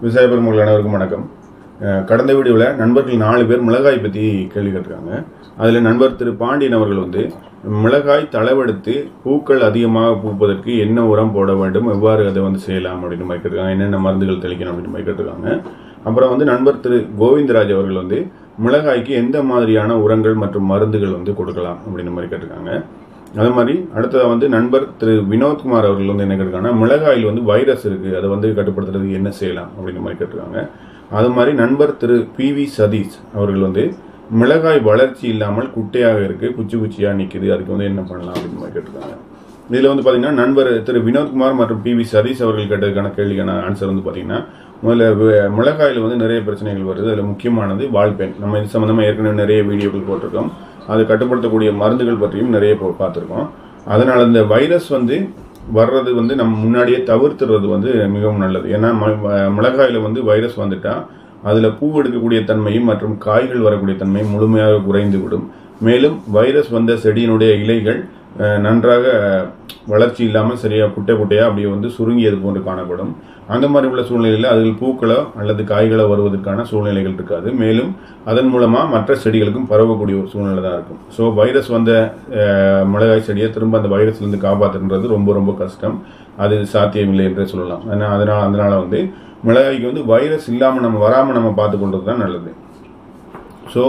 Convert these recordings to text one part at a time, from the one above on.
விவசாய பெருமக்கள் அனைவருக்கும் வணக்கம். கடந்த வீடியோவில் நண்பர்கள் நாலு பேர் மிளகாய் பற்றி கேள்வி கேட்டிருக்காங்க. அதில் நண்பர் திரு பாண்டியன் அவர்கள் வந்து மிளகாய் தளவெடுத்து பூக்கள் அதிகமாக பூப்பதற்கு என்ன உரம் போட வேண்டும்? எவ்வாறு அதை வந்து செய்யலாம்? அப்படின்னு மாதிரி கேட்டிருக்காங்க. என்னென்ன மருந்துகள் தெளிக்கணும் அப்படின்னு மாதிரி கேட்டிருக்காங்க. அப்புறம் வந்து நண்பர் திரு கோவிந்தராஜ் அவர்கள் வந்து மிளகாய்க்கு எந்த மாதிரியான உரங்கள் மற்றும் மருந்துகள் வந்து கொடுக்கலாம்? அப்படின்னு மாதிரி கேட்டிருக்காங்க. அதே மாதிரி அடுத்ததாக வந்து நண்பர் திரு வினோத்குமார் அவர்கள் வந்து என்ன கேட்டிருக்காங்கன்னா மிளகாயில் வந்து வைரஸ் இருக்கு அதை வந்து கட்டுப்படுத்துறதுக்கு என்ன செய்யலாம் அப்படிங்கிற மாதிரி கேட்டிருக்காங்க. அது மாதிரி நண்பர் திரு பி வி சதீஷ் அவர்கள் வந்து மிளகாய் வளர்ச்சி இல்லாமல் குட்டையாக இருக்கு குச்சி குச்சியாக நிற்கிது அதுக்கு வந்து என்ன பண்ணலாம் அப்படின்னு மாதிரி கேட்டிருக்காங்க. இதில் வந்து பார்த்தீங்கன்னா நண்பர் திரு வினோத்குமார் மற்றும் பி வி சதீஷ் அவர்கள் கேட்டதுக்கான கேள்விக்கான ஆன்சர் வந்து பார்த்தீங்கன்னா முதல்ல மிளகாயில் வந்து நிறைய பிரச்சனைகள் வருது. அதில் முக்கியமானது வால்பென் நம்ம இது சம்மந்தமாக ஏற்கனவே நிறைய வீடியோக்கள் போட்டிருக்கோம். அது கட்டுப்படுத்தக்கூடிய மருந்துகள் பற்றியும் நிறைய பார்த்துருக்கோம். அதனால் இந்த வைரஸ் வந்து வர்றது வந்து நம்ம முன்னாடியே தவிர்த்துறது வந்து மிகவும் நல்லது. ஏன்னா ம- வந்து வைரஸ் வந்துட்டால் அதில் பூ எடுக்கக்கூடிய தன்மையும் மற்றும் காய்கள் வரக்கூடிய தன்மையும் முழுமையாக குறைந்து விடும் மேலும் வைரஸ் வந்த செடியினுடைய இலைகள் நன்றாக வளர்ச்சி இல்லாமல் சரியாக குட்டை குட்டையாக அப்படியே வந்து சுருங்கியது போன்று காணப்படும். அந்த மாதிரி உள்ள சூழ்நிலையில் அதில் பூக்களோ அல்லது காய்களோ வருவதற்கான சூழ்நிலைகள் இருக்காது. மேலும் அதன் மூலமாக மற்ற செடிகளுக்கும் பரவக்கூடிய ஒரு சூழ்நிலை தான் இருக்கும். ஸோ வைரஸ் வந்த மிளகாய் செடியை திரும்ப அந்த வைரஸ்லேருந்து காப்பாற்றுன்றது ரொம்ப ரொம்ப கஷ்டம். அது சாத்தியமில்லை என்றே சொல்லலாம். அதனால் அதனால் வந்து மிளகாய்க்கு வந்து வைரஸ் இல்லாமல் நம்ம வராமல் நம்ம பார்த்துக்கொள்றது தான் நல்லது. ஸோ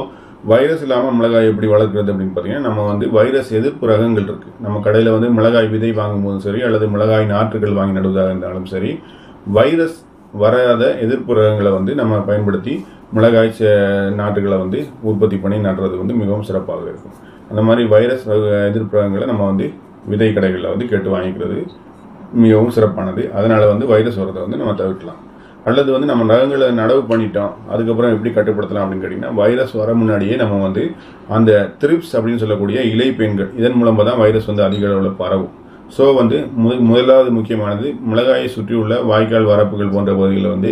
வைரஸ் இல்லாமல் மிளகாய் எப்படி வளர்க்குறது அப்படின்னு பார்த்தீங்கன்னா நம்ம வந்து வைரஸ் எதிர்ப்பு ரகங்கள் இருக்குது நம்ம கடையில் வந்து மிளகாய் விதை வாங்கும்போதும் சரி அல்லது மிளகாய் நாற்றுகள் வாங்கி நடுவதாக இருந்தாலும் சரி வைரஸ் வராத எதிர்ப்பு ரகங்களை வந்து நம்ம பயன்படுத்தி மிளகாய் செ- நாற்றுகளை வந்து உற்பத்தி பண்ணி நடுறது வந்து மிகவும் சிறப்பாக இருக்கும். அந்த மாதிரி வைரஸ் எதிர்ப்பு ரகங்களை நம்ம வந்து விதை கடைகளில் வந்து கேட்டு வாங்கிக்கிறது மிகவும் சிறப்பானது. அதனால் வந்து வைரஸ் வரதை வந்து நம்ம தவிர்க்கலாம். அல்லது வந்து நம்ம நகங்களை நடவு பண்ணிட்டோம் அதுக்கப்புறம் எப்படி கட்டுப்படுத்தலாம் அப்படின்னு கேட்டிங்கன்னா வைரஸ் வர முன்னாடியே நம்ம வந்து அந்த த்ரிப்ஸ் அப்படின்னு சொல்லக்கூடிய இலை பெண்கள் இதன் மூலமாக தான் வைரஸ் வந்து அதிக அளவில் பரவும். ஸோ வந்து முத முதலாவது முக்கியமானது மிளகாயை சுற்றியுள்ள வாய்க்கால் வரப்புகள் போன்ற பகுதிகளில் வந்து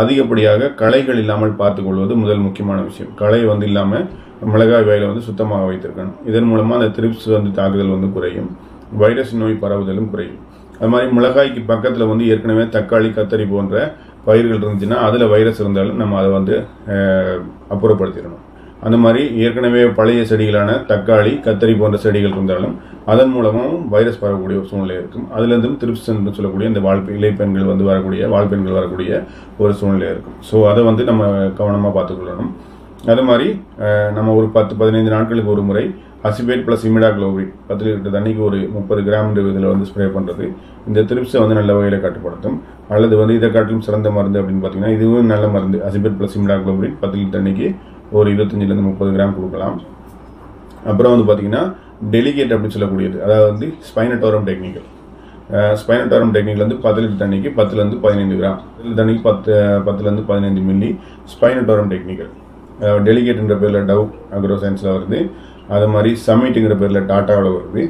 அதிகப்படியாக களைகள் இல்லாமல் பார்த்துக்கொள்வது முதல் முக்கியமான விஷயம். களை வந்து இல்லாமல் மிளகாய் வயலை வந்து சுத்தமாக வைத்திருக்கணும். இதன் மூலமாக அந்த த்ரிப்ஸ் வந்து தாக்குதல் வந்து குறையும் வைரஸ் நோய் பரவுதலும் குறையும். அது மாதிரி மிளகாய்க்கு பக்கத்தில் வந்து ஏற்கனவே தக்காளி கத்தரி போன்ற பயிர்கள் இருந்துச்சுன்னா அதில் வைரஸ் இருந்தாலும் நம்ம அதை வந்து அப்புறப்படுத்திடணும். அந்த மாதிரி ஏற்கனவே பழைய செடிகளான தக்காளி கத்தரி போன்ற செடிகள் இருந்தாலும் அதன் மூலமும் வைரஸ் பரவக்கூடிய ஒரு சூழ்நிலை இருக்கும். அதுலேருந்தும் திருப்ஸ் சொல்லக்கூடிய இந்த வாழ் இலைப்பெண்கள் வந்து வரக்கூடிய வால்பெண்கள் வரக்கூடிய ஒரு சூழ்நிலை இருக்கும். ஸோ அதை வந்து நம்ம கவனமாக பார்த்துக்கொள்ளணும். அது மாதிரி நம்ம ஒரு பத்து பதினைந்து நாட்களுக்கு ஒரு முறை அசிபேட் ப்ளஸ் இமிடாக்ளோவிட் பத்து லிட்டர் தண்ணிக்கு ஒரு முப்பது கிராம் இதில் வந்து ஸ்ப்ரே பண்ணுறது இந்த திருப்ஸை வந்து நல்ல வகையில் கட்டுப்படுத்தும். அல்லது வந்து இதை காட்டிலும் சிறந்த மருந்து அப்படின்னு பார்த்தீங்கன்னா இதுவும் நல்ல மருந்து. அசிபேட் ப்ளஸ் இமிடாக்ளோவிட் பத்து லிட்டர் தண்ணிக்கு ஒரு இருபத்தஞ்சிலேருந்து முப்பது கிராம் கொடுக்கலாம். அப்புறம் வந்து பார்த்தீங்கன்னா டெலிகேட் அப்படின்னு சொல்லக்கூடியது. அதாவது வந்து ஸ்பைனட்டோரம் டெக்னிக்கல் ஸ்பைனட்டோரம் டெக்னிக்கில் வந்து பத்து லிட்டர் தண்ணிக்கு பத்துலேருந்து பதினைந்து கிராம். தண்ணிக்கு பத்து பத்துலேருந்து பதினைந்து மில்லி ஸ்பைனட்டோரம் டெக்னிக்கல் டெலிகேட்ன்ற பேரில் டவ் அக்ரோ சயின்ஸில் வருது. அது மாதிரி சமிட்டுங்கிற பேரில் டாட்டாவில் வருது.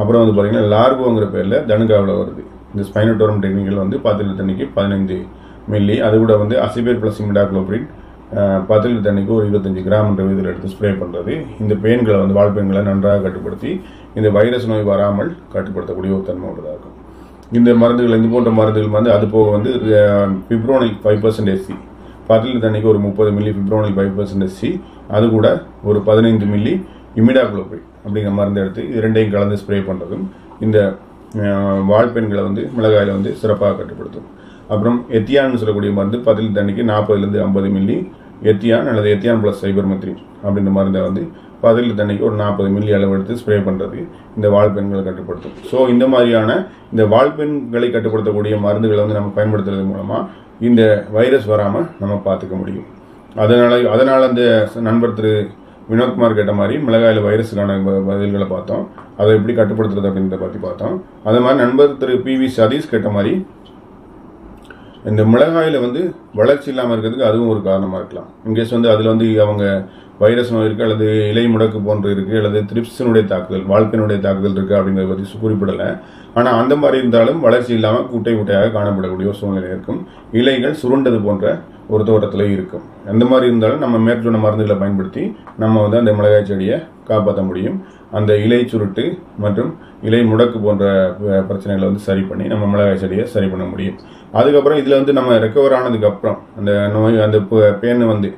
அப்புறம் வந்து பார்த்திங்கன்னா லார்கோங்கிற பேரில் தனுகாவில் வருது. இந்த ஸ்பைனோடோரம் டெக்னிக்கல் வந்து பத்து லிட்டர் தண்ணிக்கு பதினைந்து மில்லி அது கூட வந்து அசிபேர் ப்ளஸ் இமிடாக்ளோபிரிட் பத்து லிட்டர் தண்ணிக்கு ஒரு இருபத்தஞ்சு கிராம் என்ற விதத்தில் எடுத்து ஸ்ப்ரே பண்ணுறது இந்த பெயின்களை வந்து வாழ்பெண்களை நன்றாக கட்டுப்படுத்தி இந்த வைரஸ் நோய் வராமல் கட்டுப்படுத்தக்கூடிய ஒரு தன்மை உள்ளதாக இருக்கும். இந்த மருந்துகள் இந்த போன்ற மருந்துகள் வந்து அது போக வந்து பிப்ரோனில் ஃபைவ் பர்சன்ட் எஸ்சி பத்து லிட்டர் தண்ணிக்கு ஒரு முப்பது milli fipronil five percent SC அது கூட ஒரு பதினைந்து மில்லி இமிடாக்ளோபைட் அப்படிங்கிற மருந்து எடுத்து இது ரெண்டையும் கலந்து ஸ்ப்ரே பண்ணுறதும் இந்த வால்பெண்களை வந்து மிளகாயில் வந்து சிறப்பாக கட்டுப்படுத்தும். அப்புறம் எத்தியான்னு சொல்லக்கூடிய மருந்து பத்து லிட்டர் தண்ணிக்கு நாற்பதுலேருந்து ஐம்பது மில்லி எத்தியான் அல்லது எத்தியான் ப்ளஸ் சைபர் சைபர்மெத்ரின் அப்படின்ற மருந்தை வந்து பதில் தண்ணிக்கு ஒரு நாற்பது மில்லி அளவு எடுத்து ஸ்ப்ரே பண்ணுறது இந்த வால்பெண்களை கட்டுப்படுத்தும். ஸோ இந்த மாதிரியான இந்த வால்பெண்களை கட்டுப்படுத்தக்கூடிய மருந்துகளை வந்து நம்ம பயன்படுத்துறது மூலமாக இந்த வைரஸ் வராமல் நம்ம பார்த்துக்க முடியும். அதனால அதனால் அந்த நண்பர் திரு வினோத்குமார் கேட்ட மாதிரி மிளகாயில் வைரஸுக்கான பதில்களை பார்த்தோம். அதை எப்படி கட்டுப்படுத்துறது அப்படின்றத பற்றி பார்த்தோம். அதே மாதிரி நண்பர் திரு பி வி சதீஷ் கேட்ட மாதிரி இந்த மிளகாயில் வந்து வளர்ச்சி இல்லாமல் இருக்கிறதுக்கு அதுவும் ஒரு காரணமாக இருக்கலாம். இன்கேஸ் வந்து அதில் வந்து அவங்க வைரஸ் நோய் இருக்கு அல்லது இலை முடக்கு போன்று இருக்குது அல்லது திரிப்ஸினுடைய தாக்குதல் வாழ்க்கையினுடைய தாக்குதல் இருக்கு அப்படிங்கிறத பற்றி குறிப்பிடலை. ஆனால் அந்த மாதிரி இருந்தாலும் வளர்ச்சி இல்லாமல் குட்டை குட்டையாக காணப்படக்கூடிய சூழ்நிலை இருக்கும். இலைகள் சுருண்டது போன்ற ஒரு தோட்டத்தில் இருக்கும். அந்த மாதிரி இருந்தாலும் நம்ம மேற்கொண்ட மருந்துகளை பயன்படுத்தி நம்ம வந்து அந்த மிளகாய் செடியை காப்பாற்ற முடியும். அந்த இலை சுருட்டு மற்றும் இலை முடக்கு போன்ற பிரச்சனைகளை வந்து சரி பண்ணி நம்ம மிளகாய் செடியை சரி பண்ண முடியும். அதுக்கப்புறம் இதில் வந்து நம்ம ரெக்கவர் ஆனதுக்கு அப்புறம் அந்த நோய் அந்த பு- பேன் வந்து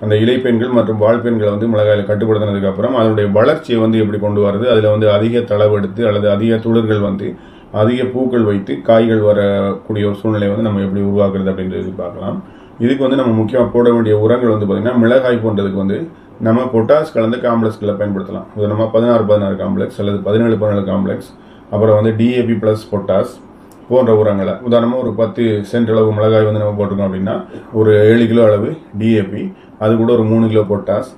அந்த இலைப்பெண்கள் மற்றும் வால்பெண்களை வந்து மிளகாயில் கட்டுப்படுத்தினதுக்கு அப்புறம் அதனுடைய வளர்ச்சியை வந்து எப்படி கொண்டு வரது? அதில் வந்து அதிக தளவெடுத்து அல்லது அதிக துளிர்கள் வந்து அதிக பூக்கள் வைத்து காய்கள் வரக்கூடிய ஒரு சூழ்நிலையை வந்து நம்ம எப்படி உருவாக்குறது அப்படின்றது பார்க்கலாம். இதுக்கு வந்து நம்ம முக்கியமாக போட வேண்டிய உரங்கள் வந்து பார்த்திங்கன்னா மிளகாய் போன்றதுக்கு வந்து நம்ம பொட்டாஸ் கலந்து காம்ப்ளெக்ஸ்களை பயன்படுத்தலாம். உதாரணமாக பதினாறு பதினாறு காம்ப்ளெக்ஸ் அல்லது பதினேழு பதினேழு காம்ப்ளெக்ஸ் அப்புறம் வந்து டிஏபி ப்ளஸ் பொட்டாஸ் போன்ற உரங்களை. உதாரணமாக ஒரு பத்து சென்ட் அளவு மிளகாய் வந்து நம்ம போட்டிருக்கோம் அப்படின்னா ஒரு ஏழு கிலோ அளவு டிஏபி அது கூட ஒரு மூணு கிலோ பொட்டாஸ்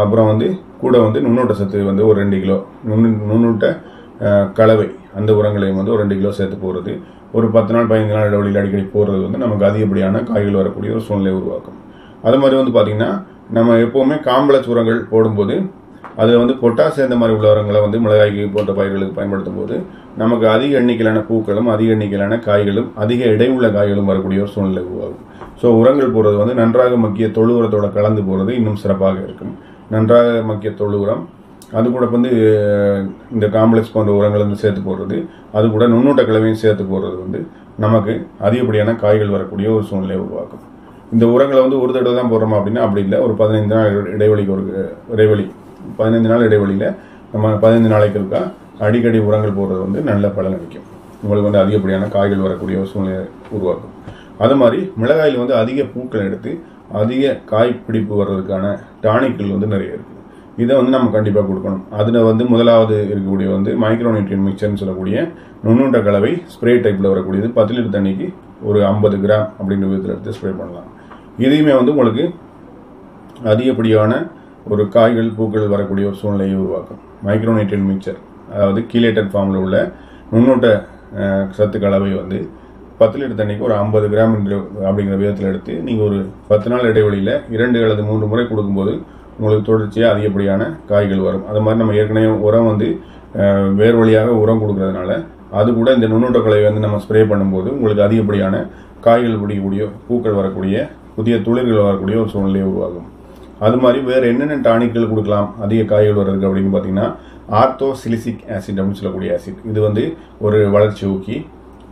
அப்புறம் வந்து கூட வந்து நுண்ணூட்ட சத்து வந்து ஒரு ரெண்டு கிலோ. நுண்ணு நுண்ணூட்ட கலவை. அந்த உரங்களையும் வந்து ஒரு ரெண்டு கிலோ சேர்த்து போடுறது ஒரு பத்து நாள் பதினைந்து நாள் இடைவெளியில் அடிக்கடி போடுறது வந்து நமக்கு அதிகப்படியான காய்கள் வரக்கூடிய ஒரு சூழ்நிலை உருவாக்கும். அது மாதிரி வந்து பார்த்திங்கன்னா நம்ம எப்போவுமே காம்பளச் உரங்கள் போடும்போது அதில் வந்து பொட்டாஸ் சேர்ந்த மாதிரி உள்ள உரங்களை வந்து மிளகாய்க்கு போன்ற பயிர்களுக்கு பயன்படுத்தும் போது நமக்கு அதிக எண்ணிக்கையிலான பூக்களும் அதிக எண்ணிக்கையிலான காய்களும் அதிக இடையுள்ள காய்களும் வரக்கூடிய ஒரு சூழ்நிலை உருவாகும். ஸோ உரங்கள் போடுறது வந்து நன்றாக மக்கிய தொழு உரத்தோட கலந்து போகிறது இன்னும் சிறப்பாக இருக்கும். நன்றாக மக்கிய தொழு உரம் அது கூட வந்து இந்த காம்ப்ளெக்ஸ் போன்ற உரங்களை வந்து சேர்த்து போடுறது அது கூட நுண்ணூட்ட கிழமையும் சேர்த்து போடுறது வந்து நமக்கு அதிகப்படியான காய்கள் வரக்கூடிய ஒரு சூழ்நிலையை உருவாக்கும். இந்த உரங்களை வந்து ஒரு தடவை தான் போடுறோமா அப்படின்னா அப்படி இல்லை. ஒரு பதினைந்து நாள் இடைவெளிக்கு ஒரு இடைவெளி பதினைந்து நாள் இடைவெளியில் நம்ம பதினைந்து நாளைக்குக்கா அடிக்கடி உரங்கள் போடுறது வந்து நல்ல பலன் அளிக்கும். உங்களுக்கு வந்து அதிகப்படியான காய்கள் வரக்கூடிய ஒரு சூழ்நிலை உருவாக்கும். அது மாதிரி மிளகாயில் வந்து அதிக பூக்கள் எடுத்து அதிக காய் பிடிப்பு வர்றதுக்கான டானிக்கள் வந்து நிறைய இருக்குது இதை வந்து நம்ம கண்டிப்பாக கொடுக்கணும். அதில் வந்து முதலாவது இருக்கக்கூடிய வந்து மைக்ரோநியூட்ரியன் மிக்சர்னு சொல்லக்கூடிய நுண்ணுண்ட கலவை ஸ்ப்ரே டைப்பில் வரக்கூடியது. பத்து லிட்டர் தண்ணிக்கு ஒரு ஐம்பது கிராம் அப்படின்ற விதத்தில் எடுத்து ஸ்ப்ரே பண்ணலாம். இதையுமே வந்து உங்களுக்கு அதிகப்படியான ஒரு காய்கள் பூக்கள் வரக்கூடிய ஒரு சூழ்நிலையை உருவாக்கும். மைக்ரோநியூட்ரியன் மிக்சர் அதாவது கீலேட்டட் ஃபார்மில் உள்ள நுண்ணூட்ட சத்து கலவை வந்து பத்து லிட்டர் தண்ணிக்கு ஒரு ஐம்பது கிராம் அப்படிங்கிற விதத்தில் எடுத்து நீங்கள் ஒரு பத்து நாள் இடைவெளியில் இரண்டு அல்லது மூன்று முறை கொடுக்கும்போது உங்களுக்கு தொடர்ச்சியாக அதிகப்படியான காய்கள் வரும். அது மாதிரி நம்ம ஏற்கனவே உரம் வந்து வேர் வழியாக உரம் கொடுக்கறதுனால அது கூட இந்த நுண்ணூட்ட வந்து நம்ம ஸ்ப்ரே பண்ணும்போது உங்களுக்கு அதிகப்படியான காய்கள் பிடிக்கக்கூடிய பூக்கள் வரக்கூடிய புதிய துளிர்கள் வரக்கூடிய ஒரு சூழ்நிலை உருவாகும் அது மாதிரி வேறு என்னென்ன டானிக்கள் கொடுக்கலாம் அதிக காய்கள் வர்றதுக்கு அப்படின்னு பார்த்தீங்கன்னா ஆர்த்தோசிலிசிக் ஆசிட் அப்படின்னு சொல்லக்கூடிய ஆசிட். இது வந்து ஒரு வளர்ச்சி ஊக்கி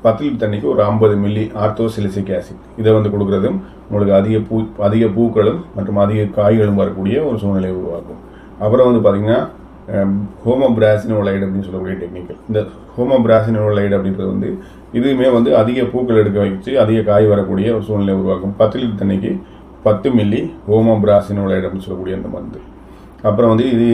பத்து லிட்டர் தண்ணிக்கு ஒரு ஐம்பது மில்லி ஆர்த்தோசிலிசிக் ஆசிட். இதை வந்து கொடுக்குறதும் உங்களுக்கு அதிக பூ அதிக பூக்களும் மற்றும் அதிக காய்களும் வரக்கூடிய ஒரு சூழ்நிலை உருவாக்கும். அப்புறம் வந்து பார்த்தீங்கன்னா ஹோமோபிராசினோலைடு அப்படின்னு சொல்லக்கூடிய டெக்னிக்கல் இந்த ஹோமோபிராசினோலைடு அப்படின்றது வந்து இதுவுமே வந்து அதிக பூக்கள் எடுக்க வச்சு அதிக காய் வரக்கூடிய ஒரு சூழ்நிலை உருவாக்கும். பத்து லிட்டர் தண்ணிக்கு பத்து மில்லி ஹோமோபிராசினோலைடு அப்படின்னு சொல்லக்கூடிய அந்த மருந்து. அப்புறம் வந்து இது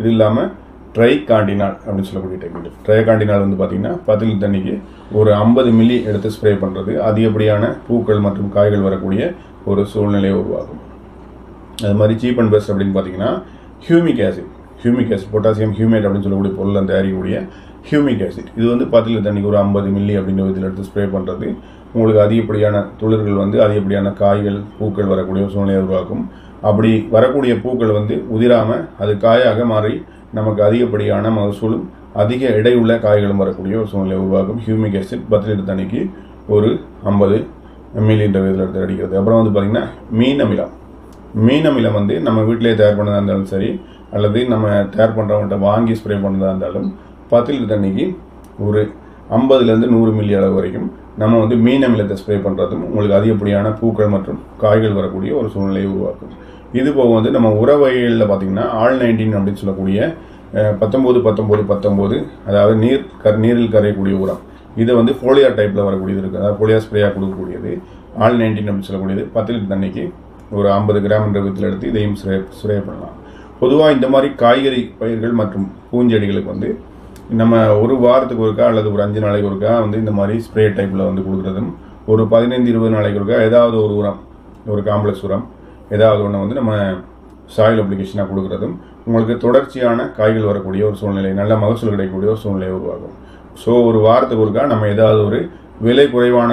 இது இல்லாமல் ட்ரை காண்டினால் அப்படின்னு சொல்லக்கூடிய டெக்னிக் ட்ரை காண்டினால் வந்து பார்த்தீங்கன்னா பதில் தண்ணிக்கு ஒரு ஐம்பது மில்லி எடுத்து ஸ்ப்ரே பண்ணுறது அதிகப்படியான பூக்கள் மற்றும் காய்கள் வரக்கூடிய ஒரு சூழ்நிலையை உருவாகும் அது மாதிரி சீப் அண்ட் பெஸ்ட் அப்படின்னு பார்த்தீங்கன்னா humic acid humic acid potassium humate அப்படின்னு சொல்லக்கூடிய பொருளை தயாரிக்கக்கூடிய ஹியூமிக் ஆசிட் இது வந்து பத்து தண்ணிக்கு ஒரு ஐம்பது மில்லி அப்படிங்கிற இதில் எடுத்து ஸ்ப்ரே பண்ணுறது உங்களுக்கு அதிகப்படியான துளிர்கள் வந்து அதிகப்படியான காய்கள் பூக்கள் வரக்கூடிய சூழ்நிலையை உருவாக்கும். அப்படி வரக்கூடிய பூக்கள் வந்து உதிராமல் அது காயாக மாறி நமக்கு அதிகப்படியான மகசூலும் அதிக எடையுள்ள காய்களும் வரக்கூடிய ஒரு சூழ்நிலை உருவாக்கும் ஹியூமிக் ஆசிட் பத்து லிட்டர் தண்ணிக்கு ஒரு ஐம்பது மில்லின்ற விதத்தில் எடுத்து அடிக்கிறது. அப்புறம் வந்து பார்த்திங்கன்னா மீன் அமிலம். மீன் அமிலம் வந்து நம்ம வீட்டிலேயே தயார் பண்ணதாக இருந்தாலும் சரி அல்லது நம்ம தயார் பண்ணுறவங்கள்ட்ட வாங்கி ஸ்ப்ரே பண்ணதா இருந்தாலும் பத்து லிட்டர் தண்ணிக்கு ஒரு ஐம்பதுலேருந்து நூறு மில்லி அளவு வரைக்கும் நம்ம வந்து மீன் அமிலத்தை ஸ்ப்ரே பண்ணுறதும் உங்களுக்கு அதிகப்படியான பூக்கள் மற்றும் காய்கள் வரக்கூடிய ஒரு சூழ்நிலையை உருவாக்கும். இது போக வந்து நம்ம உர வகைகளில் பார்த்தீங்கன்னா ஆல் நைன்டீன் அப்படின்னு சொல்லக்கூடிய பத்தொம்போது பத்தொம்போது பத்தொம்போது அதாவது நீர் க நீரில் கரையக்கூடிய உரம். இது வந்து போலியா டைப்பில் வரக்கூடியது இருக்குது அதாவது போலியா ஸ்ப்ரேயாக கொடுக்கக்கூடியது. ஆல் நைன்டீன் அப்படின்னு சொல்லக்கூடியது. பத்து லிட்டர் தண்ணிக்கு ஒரு ஐம்பது கிராம் என்ற விதத்தில் எடுத்து இதையும் ஸ்ப்ரே ஸ்ப்ரே பண்ணலாம். பொதுவாக இந்த மாதிரி காய்கறி பயிர்கள் மற்றும் பூஞ்செடிகளுக்கு வந்து நம்ம ஒரு வாரத்துக்கு ஒருக்கா அல்லது ஒரு அஞ்சு நாளைக்கு ஒருக்கா வந்து இந்த மாதிரி ஸ்ப்ரே டைப்பில் வந்து கொடுக்குறதும் ஒரு பதினைந்து இருபது நாளைக்கு ஒருக்கா ஏதாவது ஒரு உரம் ஒரு காம்ப்ளெக்ஸ் உரம் ஏதாவது ஒன்று வந்து நம்ம சாயில் அப்ளிகேஷனாக கொடுக்குறதும் உங்களுக்கு தொடர்ச்சியான காய்கள் வரக்கூடிய ஒரு சூழ்நிலை நல்ல மகசூல் கிடைக்கக்கூடிய ஒரு சூழ்நிலை உருவாகும். ஸோ ஒரு வாரத்துக்கு ஒருக்கா நம்ம ஏதாவது ஒரு விலை குறைவான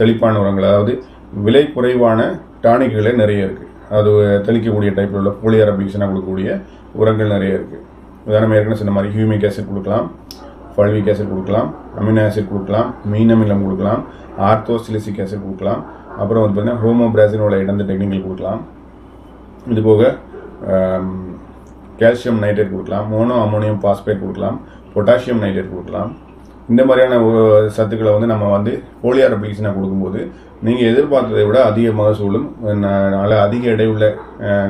தெளிப்பான உரங்கள் அதாவது விலை குறைவான டானிக்குகளே நிறைய இருக்குது அது தெளிக்கக்கூடிய டைப்பில் உள்ள போலியர் அப்ளிகேஷனாக கொடுக்கக்கூடிய உரங்கள் நிறைய இருக்குது உதாரணம் ஏற்கனவே சொன்ன மாதிரி ஹியூமிக் ஆசிட் கொடுக்கலாம் ஃபல்விக் ஆசிட் கொடுக்கலாம் அமினோ ஆசிட் கொடுக்கலாம் மீனமிலம் கொடுக்கலாம் ஆர்த்தோசிலிசிக் ஆசிட் கொடுக்கலாம் அப்புறம் வந்து பார்த்தீங்கன்னா ஹோமோபிராசினோட இடந்த டெக்னிக்கல் கொடுக்கலாம். இது போக கால்சியம் நைட்ரேட் கொடுக்கலாம் மோனோ அமோனியம் பாஸ்பேட் கொடுக்கலாம் பொட்டாசியம் நைட்ரேட் கொடுக்கலாம். இந்த மாதிரியான ஒரு சத்துக்களை வந்து நம்ம வந்து போலியார் அப்ளிகேஷனாக கொடுக்கும்போது நீங்கள் எதிர்பார்த்ததை விட அதிக மகசூலும் நல்ல அதிக எடையுள்ள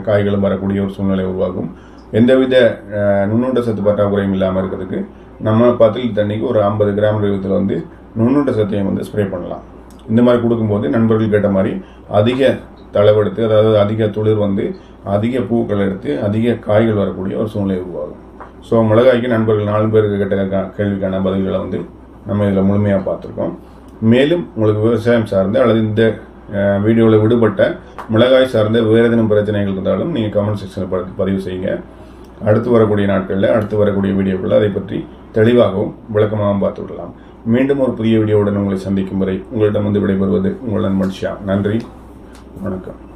காய்களும் வரக்கூடிய ஒரு சூழ்நிலை உருவாகும். எந்தவித அஹ், நுண்ணூட்ட சத்து பற்றாக்குறையும் இல்லாமல் இருக்கிறதுக்கு நம்ம பத்தில் தண்ணிக்கு ஒரு ஐம்பது கிராம் விதத்தில் வந்து நுண்ணூட்ட சத்தையும் வந்து ஸ்ப்ரே பண்ணலாம். இந்த மாதிரி கொடுக்கும்போது நண்பர்கள் கேட்ட மாதிரி அதிக தளவெடுத்து அதாவது அதிக துளிர் வந்து அதிக பூக்கள் எடுத்து அதிக காய்கள் வரக்கூடிய ஒரு சூழ்நிலை உருவாகும். ஸோ மிளகாய்க்கு நண்பர்கள் நாலு பேருக்கு கேட்ட கேள்விக்கான பதில்களை வந்து நம்ம இதில் முழுமையாக பார்த்துருக்கோம். மேலும் உங்களுக்கு விவசாயம் சார்ந்த அல்லது இந்த வீடியோவில் விடுபட்ட மிளகாய் சார்ந்த வேறு ஏதேனும் பிரச்சனைகள் இருந்தாலும் நீங்கள் கமெண்ட் செக்ஷனில் பதிவு செய்யுங்க. அடுத்து வரக்கூடிய நாட்களில் அடுத்து வரக்கூடிய வீடியோக்களில் அதை பற்றி தெளிவாகவும் விளக்கமாகவும் பார்த்து விடலாம் மீண்டும் ஒரு புதிய வீடியோவுடன் உங்களை சந்திக்கும் வரை உங்களிடம் வந்து விடைபெறுவது உங்கள் நண்பன் ஷியா நன்றி. வணக்கம்.